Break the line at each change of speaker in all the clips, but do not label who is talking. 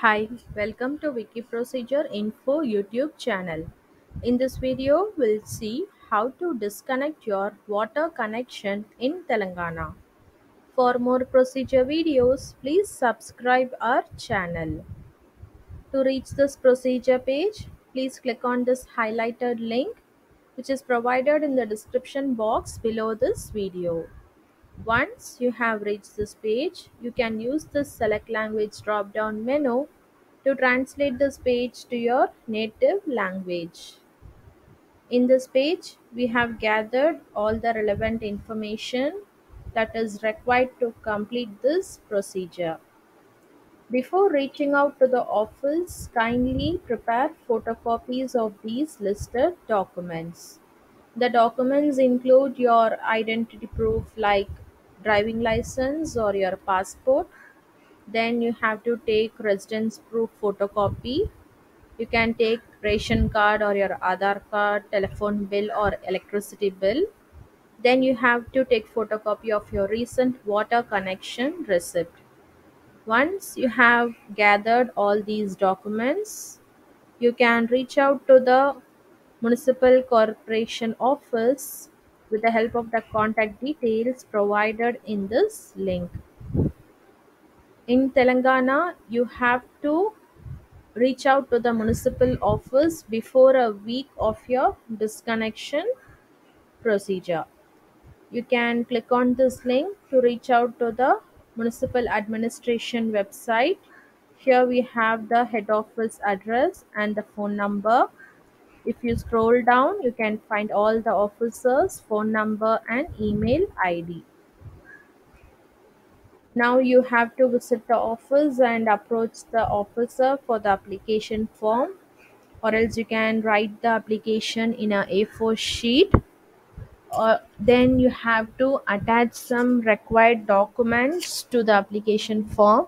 Hi, welcome to Wiki Procedure Info YouTube channel. In this video, we'll see how to disconnect your water connection in Telangana. For more procedure videos, please subscribe our channel. To reach this procedure page, please click on this highlighted link which is provided in the description box below this video. Once you have reached this page, you can use the select language drop down menu to translate this page to your native language. In this page, we have gathered all the relevant information that is required to complete this procedure. Before reaching out to the office, kindly prepare photocopies of these listed documents. The documents include your identity proof like driving license or your passport. Then you have to take residence proof photocopy. You can take ration card or your Aadhaar card, telephone bill or electricity bill. Then you have to take photocopy of your recent water connection receipt. Once you have gathered all these documents, you can reach out to the municipal corporation office with the help of the contact details provided in this link. In Telangana, you have to reach out to the municipal office before a week of your disconnection procedure. You can click on this link to reach out to the municipal administration website. Here we have the head office address and the phone number. If you scroll down, you can find all the officers' phone number and email ID. Now you have to visit the office and approach the officer for the application form or else you can write the application in a A4 sheet uh, then you have to attach some required documents to the application form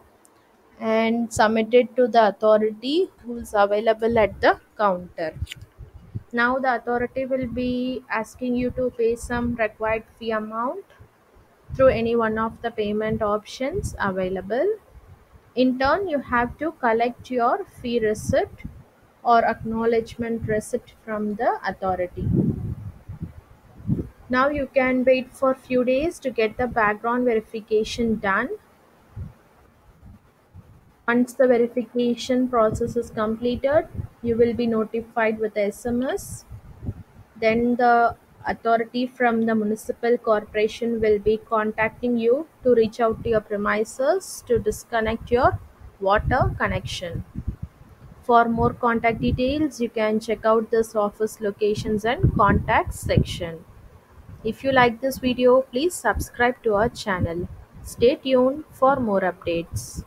and submit it to the authority who is available at the counter now the authority will be asking you to pay some required fee amount through any one of the payment options available in turn you have to collect your fee receipt or acknowledgement receipt from the authority now you can wait for few days to get the background verification done. Once the verification process is completed, you will be notified with SMS. Then the authority from the municipal corporation will be contacting you to reach out to your premises to disconnect your water connection. For more contact details, you can check out this office locations and contacts section. If you like this video, please subscribe to our channel. Stay tuned for more updates.